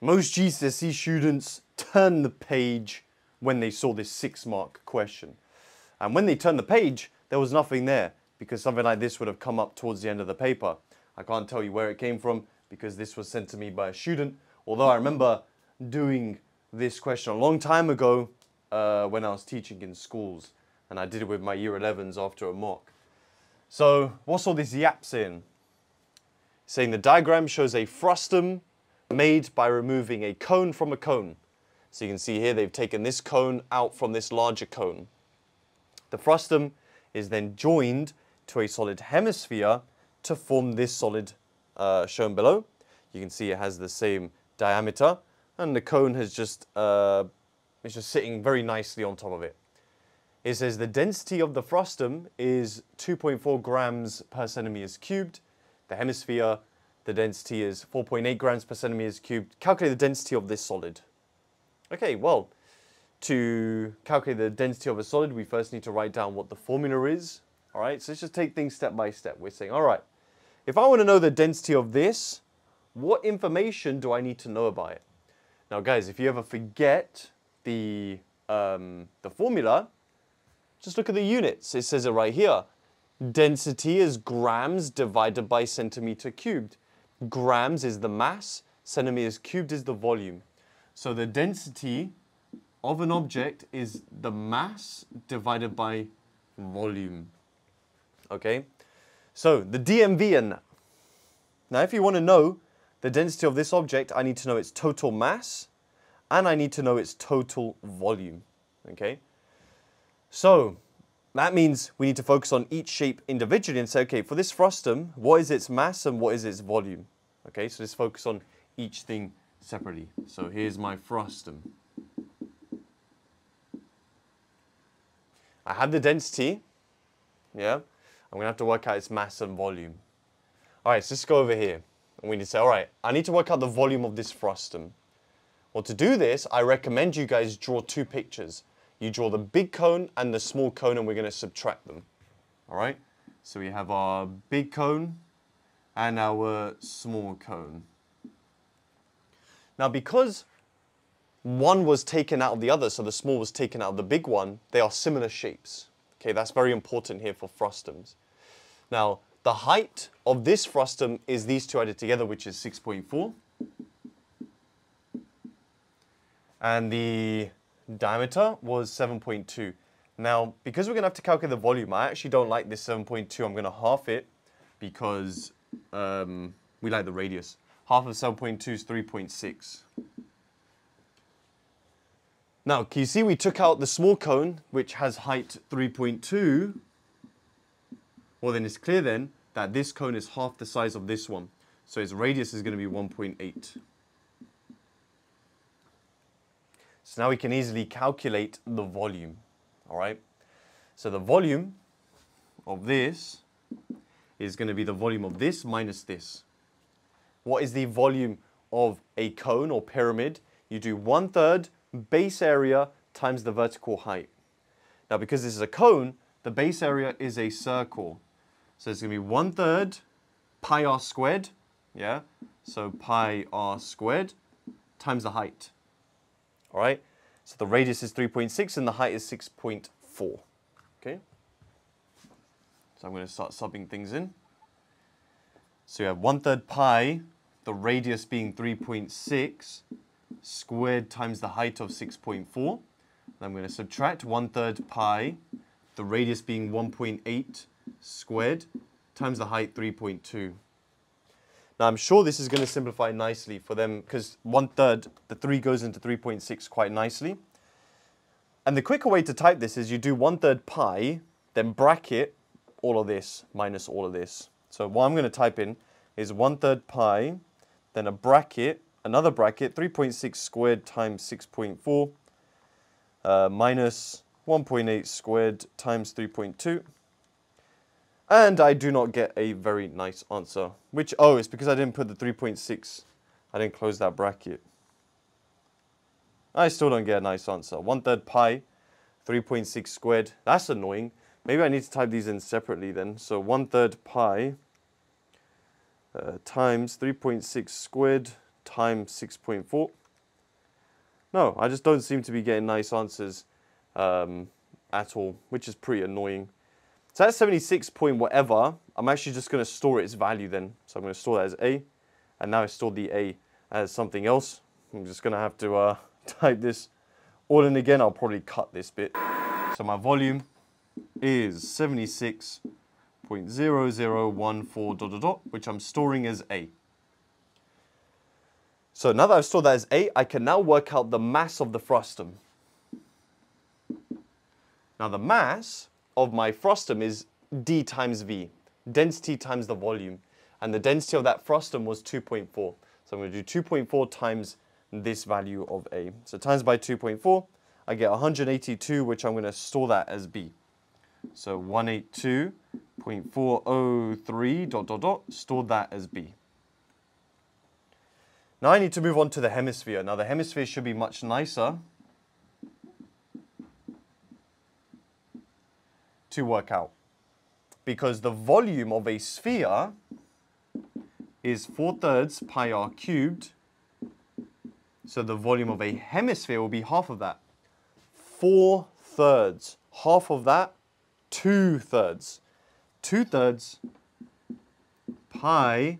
Most GCSE students turned the page when they saw this six mark question. And when they turned the page, there was nothing there because something like this would have come up towards the end of the paper. I can't tell you where it came from because this was sent to me by a student. Although I remember doing this question a long time ago uh, when I was teaching in schools and I did it with my year 11s after a mock. So what's all this yaps in? Saying the diagram shows a frustum made by removing a cone from a cone. So you can see here they've taken this cone out from this larger cone. The frustum is then joined to a solid hemisphere to form this solid uh, shown below. You can see it has the same diameter and the cone has just, uh, it's just sitting very nicely on top of it. It says the density of the frustum is 2.4 grams per centimeters cubed. The hemisphere, the density is 4.8 grams per centimeters cubed. Calculate the density of this solid. Okay, well, to calculate the density of a solid, we first need to write down what the formula is. All right, so let's just take things step by step. We're saying, all right, if I want to know the density of this, what information do I need to know about it? Now, guys, if you ever forget the, um, the formula, just look at the units. It says it right here. Density is grams divided by centimeter cubed. Grams is the mass, centimeters cubed is the volume. So the density of an object is the mass divided by volume. Okay? So the DMV Now if you want to know the density of this object, I need to know its total mass and I need to know its total volume. Okay? So that means we need to focus on each shape individually and say, okay, for this frustum, what is its mass and what is its volume? Okay, so let's focus on each thing separately. So here's my frustum. I have the density, yeah? I'm to have to work out its mass and volume. All right, so let's go over here. And we need to say, all right, I need to work out the volume of this frustum. Well, to do this, I recommend you guys draw two pictures. You draw the big cone and the small cone and we're going to subtract them. All right? So we have our big cone and our small cone. Now because one was taken out of the other, so the small was taken out of the big one, they are similar shapes. Okay, that's very important here for frustums. Now, the height of this frustum is these two added together, which is 6.4. And the diameter was 7.2. Now, because we're going to have to calculate the volume, I actually don't like this 7.2. I'm going to half it because um, we like the radius. Half of 7.2 is 3.6. Now, can you see we took out the small cone, which has height 3.2? Well, then it's clear then that this cone is half the size of this one. So its radius is going to be 1.8. So now we can easily calculate the volume, all right? So the volume of this is going to be the volume of this minus this. What is the volume of a cone or pyramid? You do one third base area times the vertical height. Now because this is a cone, the base area is a circle. So it's going to be one third pi r squared, yeah? So pi r squared times the height. All right, so the radius is 3.6 and the height is 6.4. Okay, so I'm going to start subbing things in. So you have 1 third pi, the radius being 3.6, squared times the height of 6.4. I'm going to subtract 1 third pi, the radius being 1.8 squared, times the height 3.2. Now I'm sure this is going to simplify nicely for them because one third, the 3 goes into 3.6 quite nicely. And the quicker way to type this is you do one third pi, then bracket all of this minus all of this. So what I'm going to type in is one third pi, then a bracket, another bracket, 3.6 squared times 6.4 uh, minus 1.8 squared times 3.2 and I do not get a very nice answer. Which, oh, it's because I didn't put the 3.6. I didn't close that bracket. I still don't get a nice answer. 1 third pi, 3.6 squared. That's annoying. Maybe I need to type these in separately then. So 1 third pi uh, times 3.6 squared times 6.4. No, I just don't seem to be getting nice answers um, at all, which is pretty annoying. So that's 76 point whatever. I'm actually just going to store its value then. So I'm going to store that as A. And now I stored the A as something else. I'm just going to have to uh, type this all in again. I'll probably cut this bit. So my volume is 76.0014 dot dot dot, which I'm storing as A. So now that I've stored that as A, I can now work out the mass of the frustum. Now the mass of my frustum is D times V, density times the volume. And the density of that frustum was 2.4. So I'm going to do 2.4 times this value of A. So times by 2.4, I get 182, which I'm going to store that as B. So 182.403 dot dot dot, stored that as B. Now I need to move on to the hemisphere. Now the hemisphere should be much nicer to work out. Because the volume of a sphere is 4 thirds pi r cubed. So the volume of a hemisphere will be half of that. 4 thirds. Half of that, 2 thirds. 2 thirds pi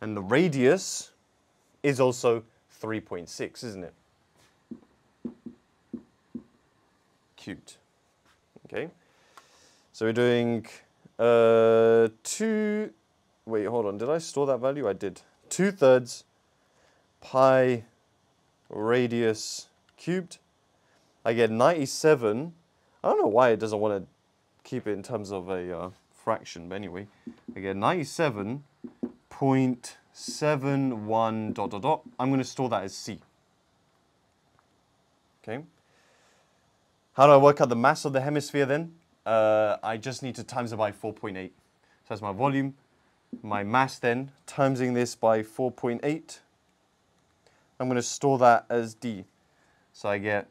and the radius is also 3.6, isn't it? Cubed. Okay. So we're doing uh, 2, wait, hold on, did I store that value? I did. 2 thirds pi radius cubed. I get 97. I don't know why it doesn't want to keep it in terms of a uh, fraction, but anyway, I get 97.71 dot, dot, dot. I'm going to store that as C. Okay. How do I work out the mass of the hemisphere then? Uh, I just need to times it by 4.8. So that's my volume. My mass then, timesing this by 4.8. I'm going to store that as D. So I get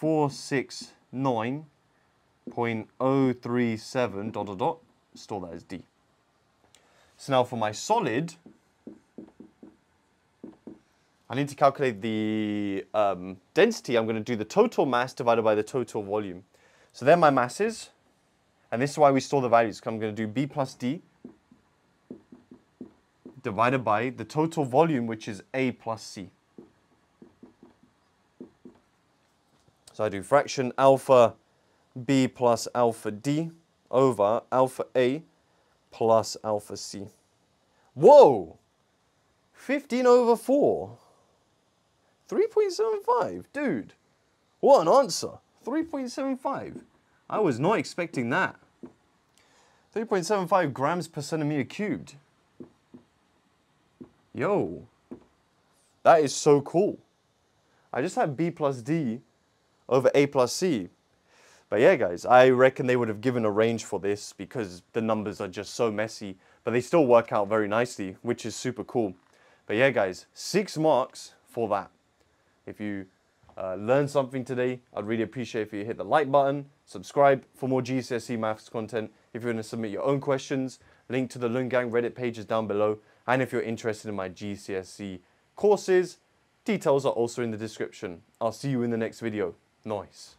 469.037 dot dot dot. Store that as D. So now for my solid, I need to calculate the um, density. I'm going to do the total mass divided by the total volume. So there my masses. And this is why we store the values. I'm going to do B plus D divided by the total volume, which is A plus C. So I do fraction alpha B plus alpha D over alpha A plus alpha C. Whoa! 15 over 4. 3.75, dude. What an answer. 3.75. I was not expecting that. 3.75 grams per centimeter cubed. Yo, that is so cool. I just had B plus D over A plus C. But yeah, guys, I reckon they would have given a range for this because the numbers are just so messy, but they still work out very nicely, which is super cool. But yeah, guys, six marks for that. If you uh, learned something today, I'd really appreciate if you hit the like button, subscribe for more GCSE maths content. If you want to submit your own questions, link to the Lungang Reddit page is down below. And if you're interested in my GCSE courses, details are also in the description. I'll see you in the next video. Nice.